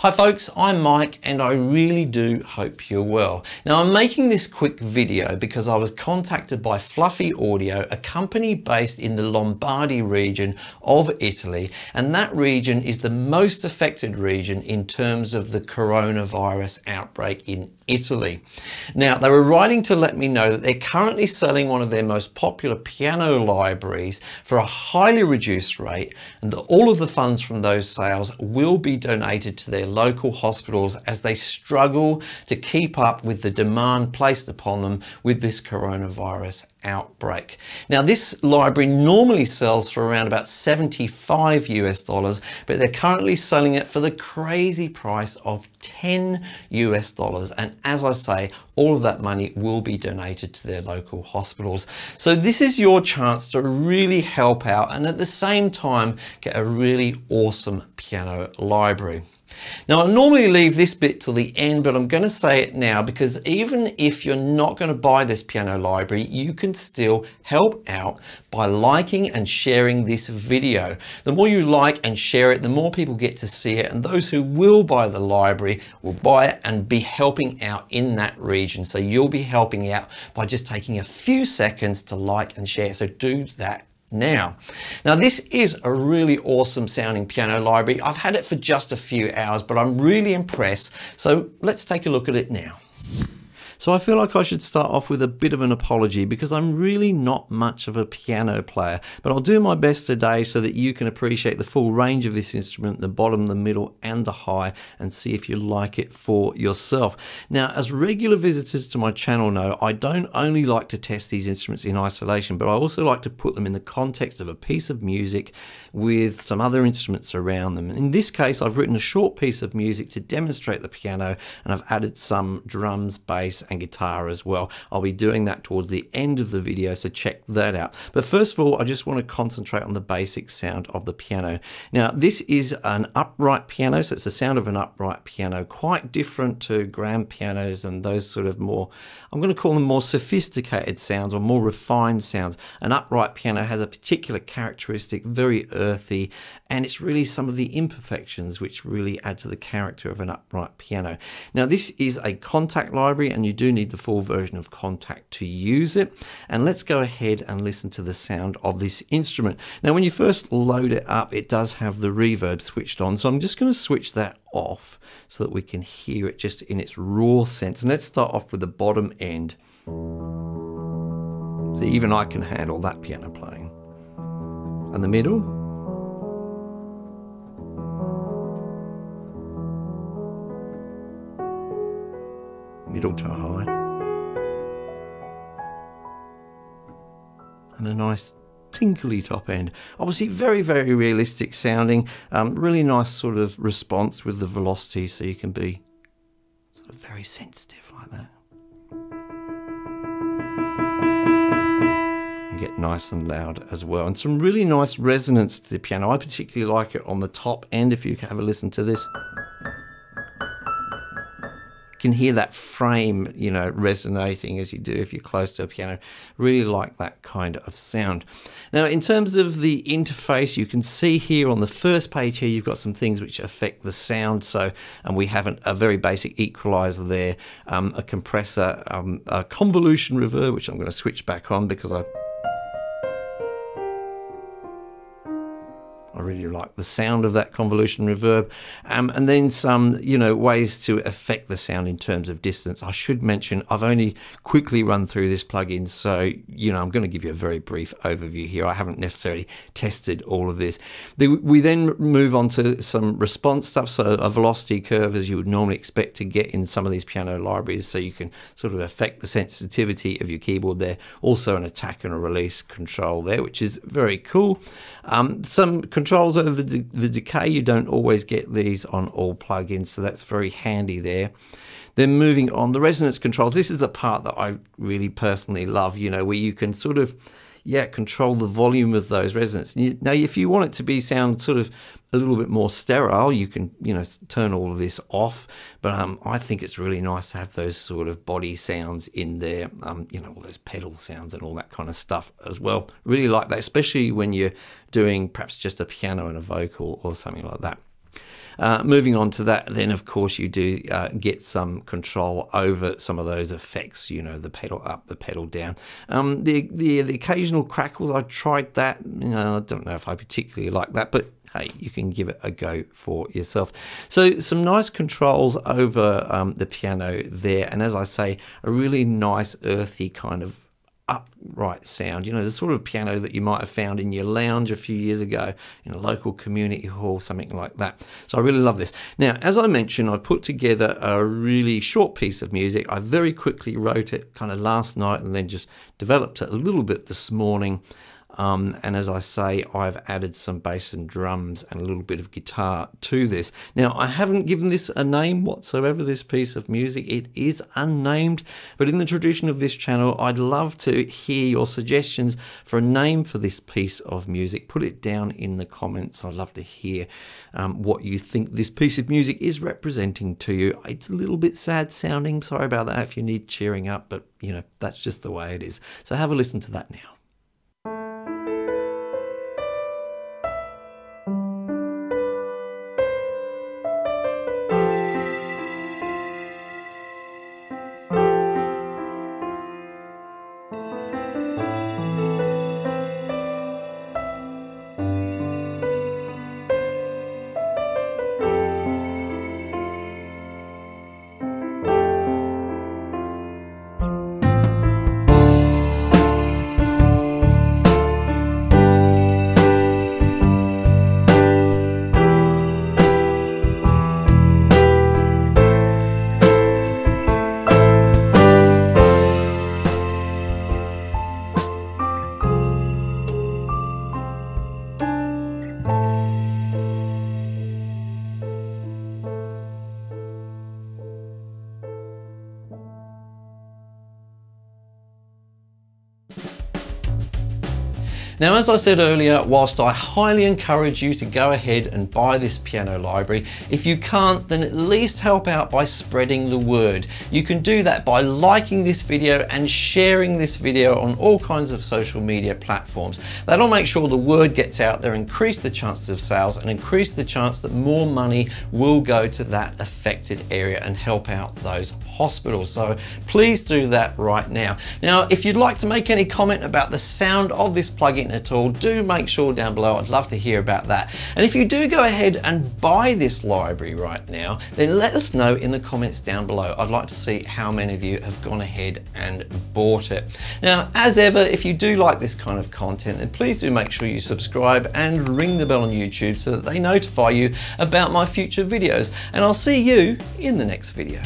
Hi folks, I'm Mike and I really do hope you're well. Now I'm making this quick video because I was contacted by Fluffy Audio, a company based in the Lombardy region of Italy and that region is the most affected region in terms of the coronavirus outbreak in Italy. Now they were writing to let me know that they're currently selling one of their most popular piano libraries for a highly reduced rate and that all of the funds from those sales will be donated to their local hospitals as they struggle to keep up with the demand placed upon them with this coronavirus outbreak. Now this library normally sells for around about 75 US dollars, but they're currently selling it for the crazy price of 10 US dollars. And as I say, all of that money will be donated to their local hospitals. So this is your chance to really help out and at the same time get a really awesome piano library. Now, I normally leave this bit till the end, but I'm going to say it now because even if you're not going to buy this piano library, you can still help out by liking and sharing this video. The more you like and share it, the more people get to see it, and those who will buy the library will buy it and be helping out in that region. So you'll be helping out by just taking a few seconds to like and share. So do that now. Now this is a really awesome sounding piano library. I've had it for just a few hours, but I'm really impressed. So let's take a look at it now. So I feel like I should start off with a bit of an apology because I'm really not much of a piano player, but I'll do my best today so that you can appreciate the full range of this instrument, the bottom, the middle and the high, and see if you like it for yourself. Now, as regular visitors to my channel know, I don't only like to test these instruments in isolation, but I also like to put them in the context of a piece of music with some other instruments around them. In this case, I've written a short piece of music to demonstrate the piano, and I've added some drums, bass, and guitar as well. I'll be doing that towards the end of the video, so check that out. But first of all, I just want to concentrate on the basic sound of the piano. Now, this is an upright piano, so it's the sound of an upright piano, quite different to grand pianos and those sort of more, I'm going to call them more sophisticated sounds or more refined sounds. An upright piano has a particular characteristic, very earthy, and it's really some of the imperfections which really add to the character of an upright piano. Now, this is a Kontakt library, and you do need the full version of Kontakt to use it. And let's go ahead and listen to the sound of this instrument. Now, when you first load it up, it does have the reverb switched on. So I'm just going to switch that off so that we can hear it just in its raw sense. And let's start off with the bottom end. So even I can handle that piano playing. And the middle. Middle to high. And a nice tinkly top end. Obviously very, very realistic sounding. Um, really nice sort of response with the velocity so you can be sort of very sensitive like that. Get nice and loud as well. And some really nice resonance to the piano. I particularly like it on the top end if you have a listen to this can hear that frame, you know, resonating as you do if you're close to a piano. Really like that kind of sound. Now, in terms of the interface, you can see here on the first page here, you've got some things which affect the sound. So, and we have an, a very basic equalizer there, um, a compressor, um, a convolution reverb, which I'm going to switch back on because I I really like the sound of that convolution reverb. Um, and then some, you know, ways to affect the sound in terms of distance. I should mention I've only quickly run through this plugin, so, you know, I'm going to give you a very brief overview here. I haven't necessarily tested all of this. We then move on to some response stuff, so a velocity curve as you would normally expect to get in some of these piano libraries, so you can sort of affect the sensitivity of your keyboard there. Also an attack and a release control there, which is very cool. Um, some controls over the, the decay, you don't always get these on all plugins, so that's very handy there. Then moving on, the resonance controls. This is the part that I really personally love, you know, where you can sort of, yeah, control the volume of those resonance. Now, if you want it to be sound sort of a little bit more sterile, you can, you know, turn all of this off. But um, I think it's really nice to have those sort of body sounds in there, um, you know, all those pedal sounds and all that kind of stuff as well. Really like that, especially when you're doing perhaps just a piano and a vocal or something like that. Uh, moving on to that, then of course you do uh, get some control over some of those effects. You know, the pedal up, the pedal down. Um, the the the occasional crackles. I tried that. You know, I don't know if I particularly like that, but hey, you can give it a go for yourself. So some nice controls over um, the piano there, and as I say, a really nice earthy kind of upright sound. You know, the sort of piano that you might have found in your lounge a few years ago in a local community hall, something like that. So I really love this. Now, as I mentioned, I put together a really short piece of music. I very quickly wrote it kind of last night and then just developed it a little bit this morning. Um, and as I say, I've added some bass and drums and a little bit of guitar to this. Now, I haven't given this a name whatsoever, this piece of music. It is unnamed, but in the tradition of this channel, I'd love to hear your suggestions for a name for this piece of music. Put it down in the comments. I'd love to hear um, what you think this piece of music is representing to you. It's a little bit sad sounding. Sorry about that if you need cheering up, but you know, that's just the way it is. So have a listen to that now. Now, as I said earlier, whilst I highly encourage you to go ahead and buy this piano library, if you can't, then at least help out by spreading the word. You can do that by liking this video and sharing this video on all kinds of social media platforms. That'll make sure the word gets out there, increase the chances of sales and increase the chance that more money will go to that affected area and help out those hospitals. So please do that right now. Now, if you'd like to make any comment about the sound of this plugin at all, do make sure down below. I'd love to hear about that. And if you do go ahead and buy this library right now, then let us know in the comments down below. I'd like to see how many of you have gone ahead and bought it. Now, as ever, if you do like this kind of content, then please do make sure you subscribe and ring the bell on YouTube so that they notify you about my future videos. And I'll see you in the next video.